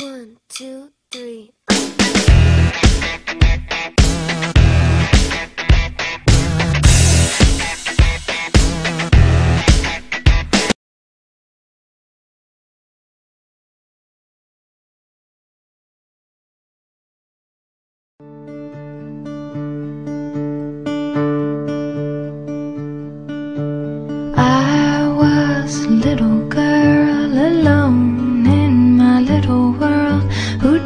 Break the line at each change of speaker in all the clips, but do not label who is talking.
One, two, three.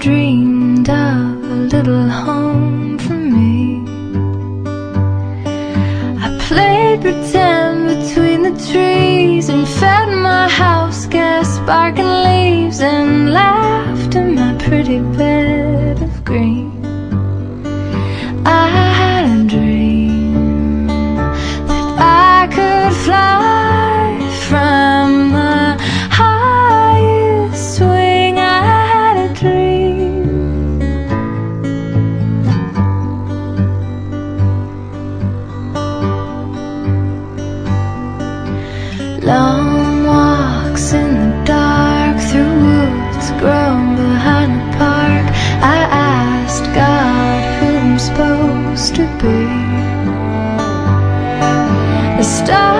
Dreamed of a little home for me. I played pretend between the trees and fed my house gas sparking Long walks in the dark through woods grown behind park. I asked God who I'm supposed to be. The stars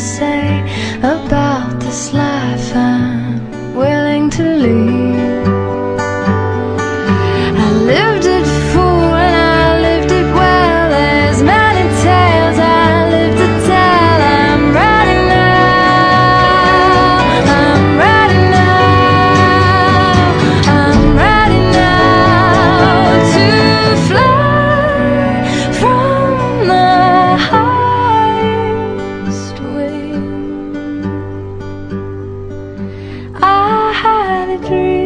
say a dream.